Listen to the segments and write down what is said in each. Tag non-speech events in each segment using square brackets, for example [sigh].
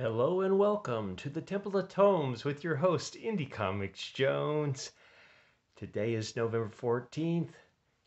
Hello and welcome to the Temple of Tomes with your host, Indie Comics Jones. Today is November 14th,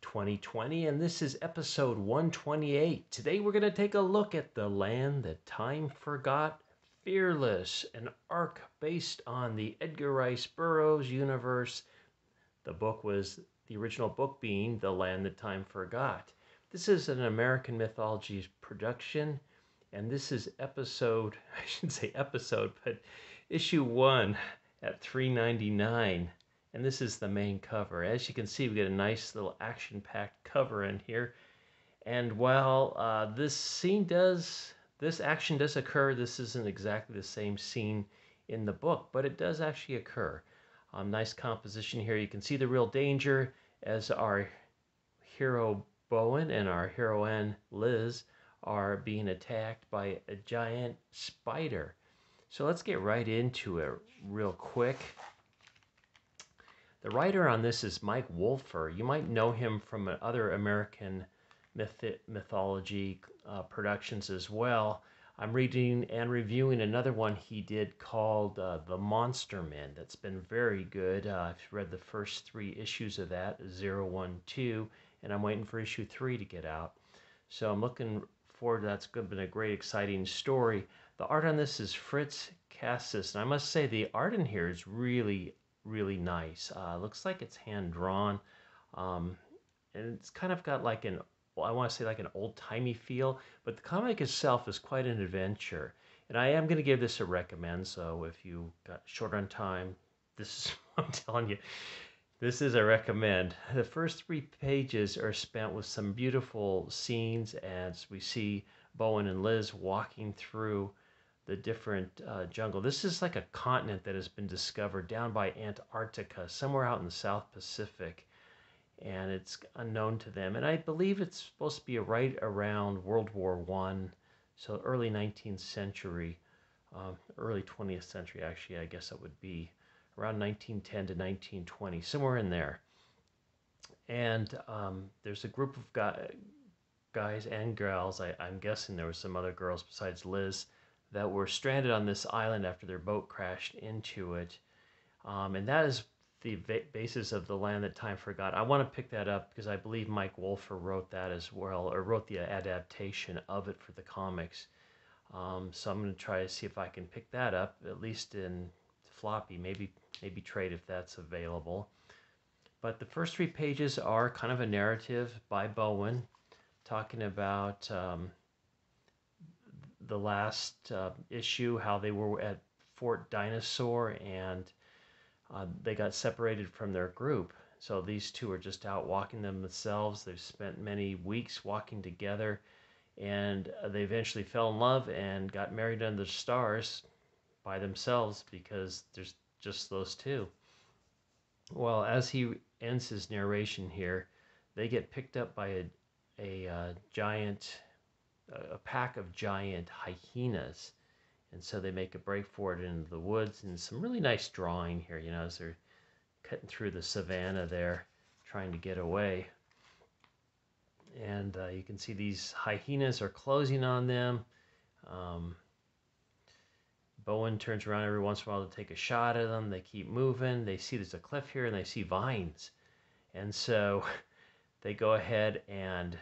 2020, and this is episode 128. Today we're going to take a look at The Land That Time Forgot Fearless, an arc based on the Edgar Rice Burroughs universe. The book was the original book being The Land That Time Forgot. This is an American mythology production and this is episode [laughs] i should say episode but issue one at 399 and this is the main cover. As you can see we get a nice little action packed cover in here. And while uh, this scene does this action does occur this isn't exactly the same scene in the book but it does actually occur. Um, nice composition here. You can see the real danger as our hero bowen and our heroine liz are being attacked by a giant spider. So let's get right into it real quick. The writer on this is Mike Wolfer. You might know him from other American myth- mythology uh, productions as well. I'm reading and reviewing another one he did called uh, The Monster Men. That's been very good. Uh, I've read the first three issues of that, 0, 1, 2, and I'm waiting for issue 3 to get out. So I'm looking forward. That's been a great, exciting story. The art on this is Fritz Casas, and I must say the art in here is really, really nice. Uh, looks like it's hand drawn, um, and it's kind of got like an I want to say like an old timey feel, but the comic itself is quite an adventure. And I am going to give this a recommend. So if you got short on time, [laughs] this is what I'm telling you. This is a recommend. The first three pages are spent with some beautiful scenes as we see Bowen and Liz walking through the different uh, jungle. This is like a continent that has been discovered down by Antarctica, somewhere out in the South Pacific, and it's unknown to them. And I believe it's supposed to be right around World War One, so early 19th century, uh, early 20th century. Actually, I guess it would be around 1910 to 1920, somewhere in there. And um, there's a group of guy, guys and girls, I, I'm guessing there were some other girls besides Liz, that were stranded on this island after their boat crashed into it. Um, and that is the basis of the land that time forgot. I want to pick that up because I believe Mike Wolfer wrote that as well, or wrote the adaptation of it for the comics. Um, so I'm going to try to see if I can pick that up, at least in floppy, maybe maybe trade if that's available. But the first three pages are kind of a narrative by Bowen, talking about um, the last uh, issue, how they were at Fort Dinosaur and uh, they got separated from their group. So these two are just out walking themselves. They've spent many weeks walking together and they eventually fell in love and got married under the stars by themselves because there's just those two. Well, as he ends his narration here, they get picked up by a, a uh, giant, a pack of giant hyenas. And so they make a break for it into the woods, and some really nice drawing here, you know, as they're cutting through the savannah there, trying to get away. And uh, you can see these hyenas are closing on them. Um, Bowen turns around every once in a while to take a shot at them. They keep moving. They see there's a cliff here and they see vines. And so [laughs] they go ahead and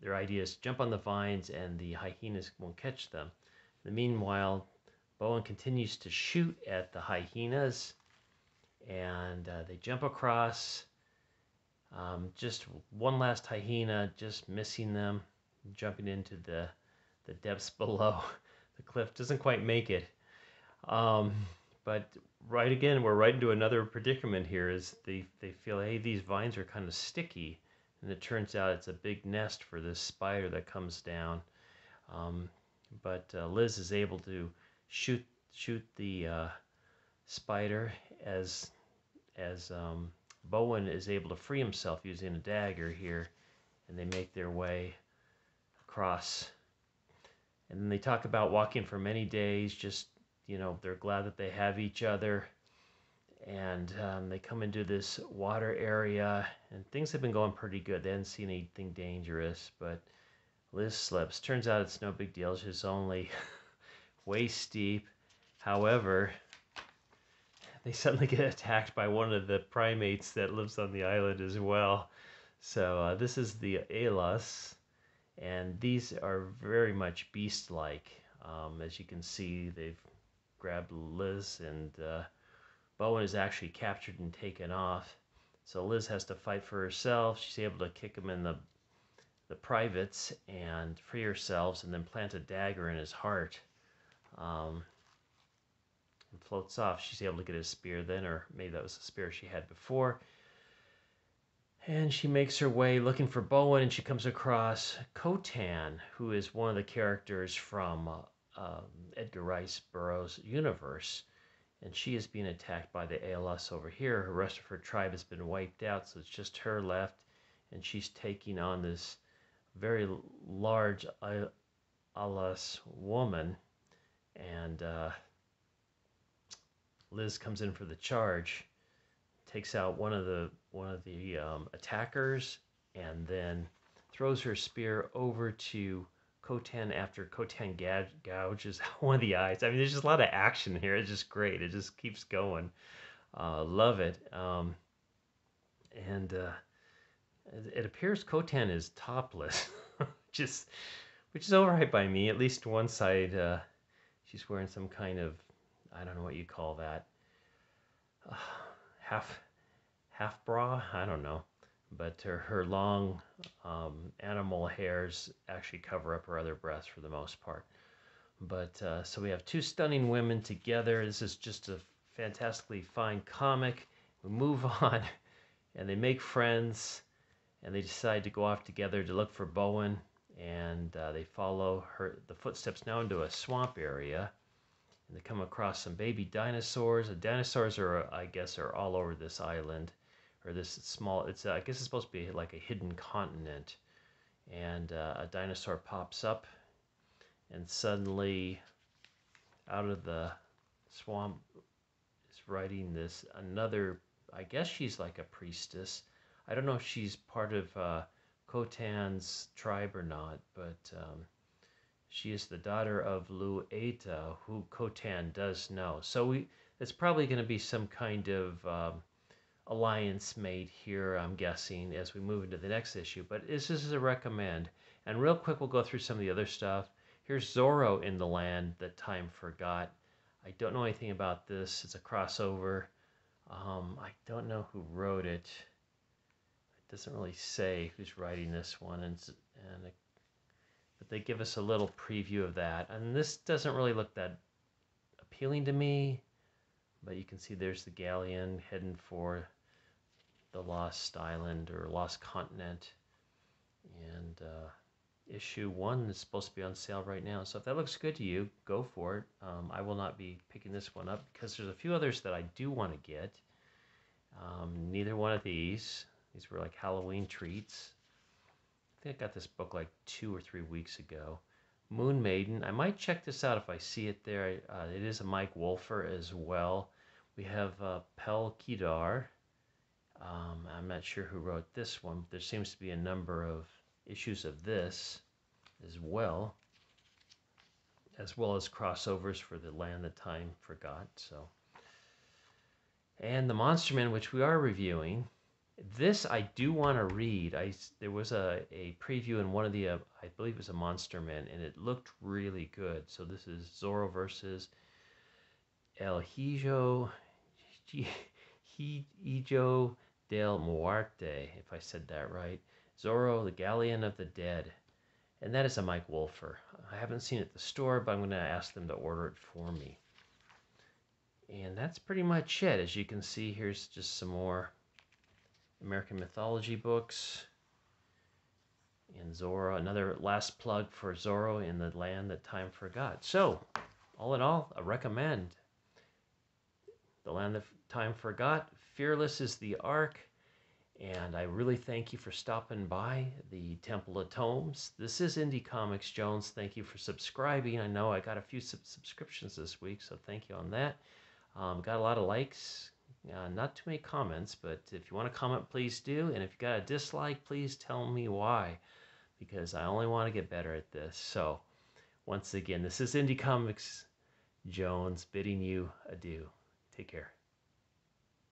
their idea is jump on the vines and the hyenas won't catch them. In the meanwhile, Bowen continues to shoot at the hyenas and uh, they jump across. Um, just one last hyena, just missing them, jumping into the, the depths [laughs] below the cliff doesn't quite make it. Um, but right again, we're right into another predicament here. Is they they feel hey these vines are kind of sticky, and it turns out it's a big nest for this spider that comes down. Um, but uh, Liz is able to shoot shoot the uh, spider as as um, Bowen is able to free himself using a dagger here, and they make their way across and then they talk about walking for many days, just, you know, they're glad that they have each other. And um, they come into this water area, and things have been going pretty good. They hadn't seen anything dangerous, but Liz slips. Turns out it's no big deal. She's only [laughs] waist steep. However, they suddenly get [laughs] attacked by one of the primates that lives on the island as well. So uh, this is the Alus, and these are very much beast-like. Um, as you can see, they've grabbed Liz, and uh, Bowen is actually captured and taken off. So Liz has to fight for herself. She's able to kick him in the the privates and free herself, and then plant a dagger in his heart. Um, and floats off. She's able to get his spear then, or maybe that was the spear she had before. And she makes her way looking for Bowen, and she comes across Co-Tan, who is one of the characters from uh, um, Edgar Rice Burroughs' universe. And she is being attacked by the Alus over here. The rest of her tribe has been wiped out, so it's just her left. And she's taking on this very large Alus woman. And uh, Liz comes in for the charge, takes out one of the one of the um, attackers, and then throws her spear over to Co-Tan after Co-Tan gouges [laughs] one of the eyes. I mean, there's just a lot of action here. It's just great. It just keeps going. Uh, love it. Um, and uh, it appears Co-Tan is topless, [laughs] just which is all right by me. At least one side, uh, she's wearing some kind of I don't know what you call that. [sighs] Half half bra, I don't know. But her, her long um, animal hairs actually cover up her other breasts for the most part. But uh, so we have two stunning women together. This is just a fantastically fine comic. We move [laughs] on, and they make friends, and they decide to go off together to look for Bowen. And uh, they follow her the footsteps now into a swamp area and they come across some baby dinosaurs. The dinosaurs are, I guess, are all over this island, or this small. It's, uh, I guess, it's supposed to be like a hidden continent. And uh, a dinosaur pops up, and suddenly, out of the swamp, is riding this another. I guess she's like a priestess. I don't know if she's part of uh, tribe or not, but um, she is the daughter of Lueta, who Co-Tan does know. So we, it's probably going to be some kind of um, alliance made here, I'm guessing, as we move into the next issue. But this is a recommend. And real quick, we'll go through some of the other stuff. Here's Zorro in the land that time forgot. I don't know anything about this. It's a crossover. Um, I don't know who wrote it. It doesn't really say who's writing this one, and, and but they give us a little preview of that. And this doesn't really look that appealing to me, but you can see there's the galleon heading for the Lost Island or Lost Continent. And uh, issue one is supposed to be on sale right now. So if that looks good to you, go for it. Um, I will not be picking this one up because there's a few others that I do want to get. Um, neither one of these. These were like Halloween treats I think I got this book like two or three weeks ago. Moon Maiden. I might check this out if I see it there. Uh, it is a Mike Wolfer as well. We have uh, Pellucidar. Um, I'm not sure who wrote this one. There seems to be a number of issues of this as well, as well as crossovers for the land that time forgot. So, and the Monster Man, which we are reviewing, this I do want to read. I there was a, a preview in one of the uh, I believe it was a Monster Man, and it looked really good. So this is Zorro versus El Hijo Hijo del Muerte, if I said that right. Zorro, the Galleon of the Dead, and that is a Mike Wolfer. I haven't seen it at the store, but I'm going to ask them to order it for me. And that's pretty much it. As you can see, here's just some more American mythology books. And Zorro, another last plug for Zorro in the land that time forgot. So, all in all, I recommend The Land that Time Forgot. Fearless is the arc. And I really thank you for stopping by the Temple of Tomes. This is Indie Comics Jones. Thank you for subscribing. I know I got a few sub- subscriptions this week, so thank you on that. Um, got a lot of likes, uh, not too many comments, but if you want to comment, please do. And if you got a dislike, please tell me why, because I only want to get better at this. So, once again, this is Indie Comics Jones bidding you adieu. Take care.